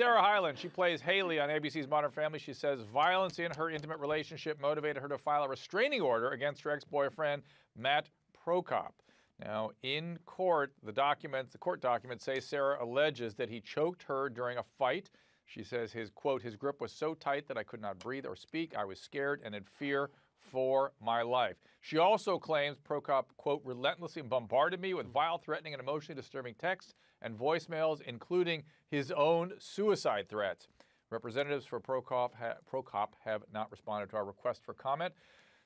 Sarah Hyland, she plays Haley on ABC's Modern Family. She says violence in her intimate relationship motivated her to file a restraining order against her ex-boyfriend, Matt Prokop. Now, in court, the documents, the court documents say Sarah alleges that he choked her during a fight. She says his quote, his grip was so tight that I could not breathe or speak. I was scared and in fear for my life. She also claims Prokop, quote, relentlessly bombarded me with vile, threatening, and emotionally disturbing texts and voicemails, including his own suicide threats. Representatives for Prokop, ha- Prokop have not responded to our request for comment.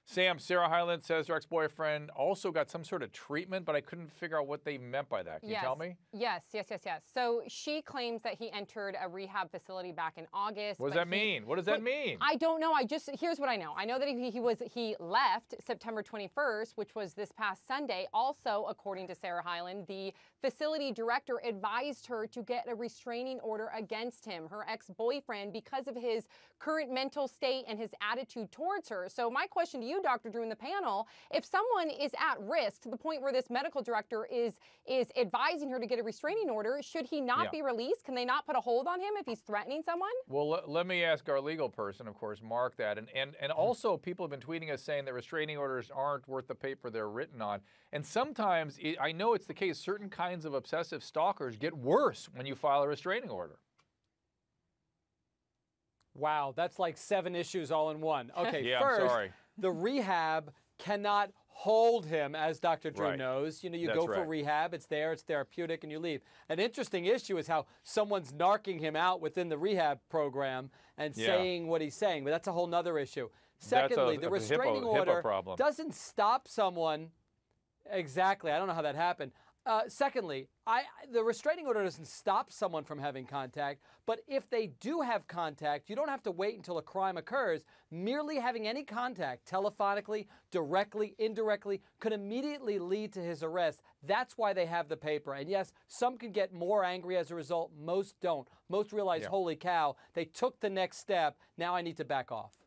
Sam, Sarah Hyland says her ex boyfriend also got some sort of treatment, but I couldn't figure out what they meant by that. Can yes. you tell me? Yes, yes, yes, yes. So she claims that he entered a rehab facility back in August. What does that he, mean? What does that mean? I don't know. I just here's what I know. I know that he, he was he left September 21st, which was this past Sunday. Also, according to Sarah Hyland, the facility director advised her to get a restraining order against him, her ex-boyfriend, because of his current mental state and his attitude towards her. So my question to you you, Dr. Drew, in the panel, if someone is at risk to the point where this medical director is is advising her to get a restraining order, should he not yeah. be released? Can they not put a hold on him if he's threatening someone? Well, let me ask our legal person, of course, Mark, that. And, and, and hmm. also, people have been tweeting us saying that restraining orders aren't worth the paper they're written on. And sometimes, it, I know it's the case, certain kinds of obsessive stalkers get worse when you file a restraining order. Wow, that's like seven issues all in one. Okay, yeah, first, I'm sorry the rehab cannot hold him, as Dr. Drew right. knows. You know, you That's go for right. rehab, it's there, it's therapeutic, and you leave. An interesting issue is how someone's narking him out within the rehab program and yeah. saying what he's saying, but that's a whole other issue. Secondly, a, the restraining order doesn't stop someone. Exactly. I don't know how that happened. Uh, secondly, I, the restraining order doesn't stop someone from having contact, but if they do have contact, you don't have to wait until a crime occurs. Merely having any contact, telephonically, directly, indirectly, could immediately lead to his arrest. That's why they have the paper. And yes, some can get more angry as a result, most don't. Most realize, yeah. holy cow, they took the next step, now I need to back off.